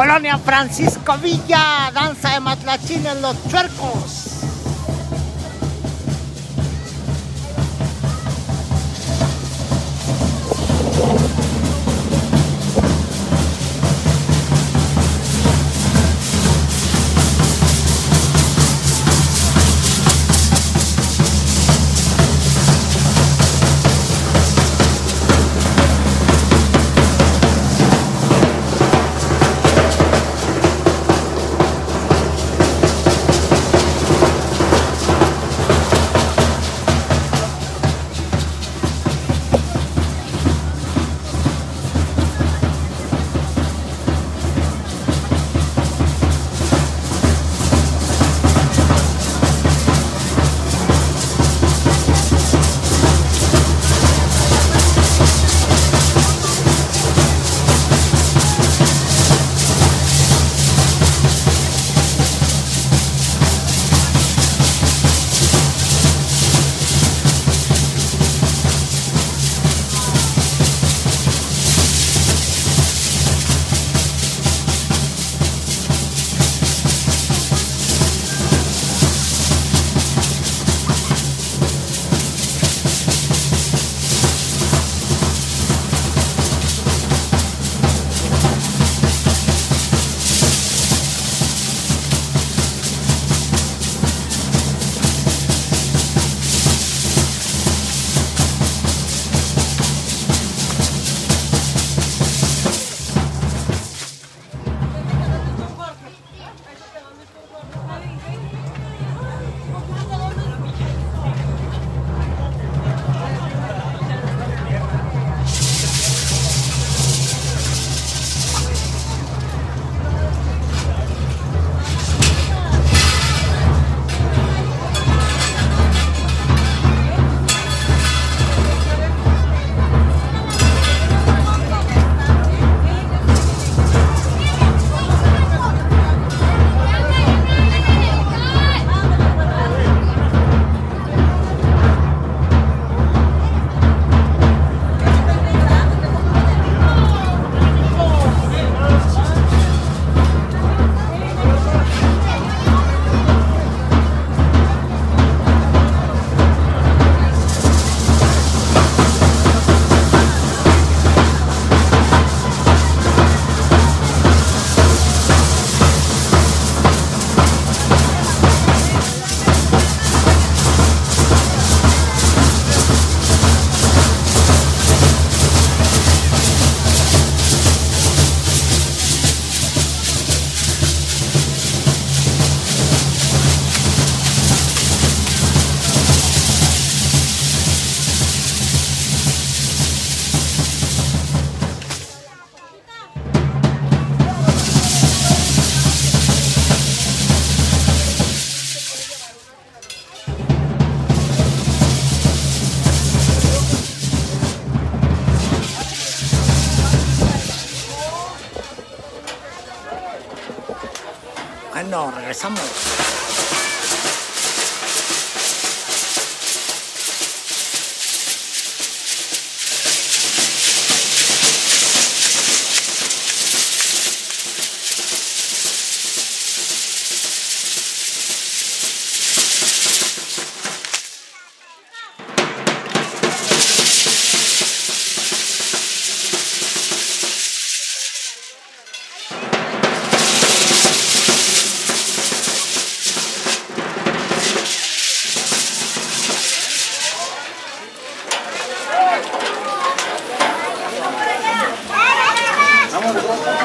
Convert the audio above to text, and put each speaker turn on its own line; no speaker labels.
Colonia Francisco Villa, danza de matlachín en los chuercos. Bueno, regresamos. はい。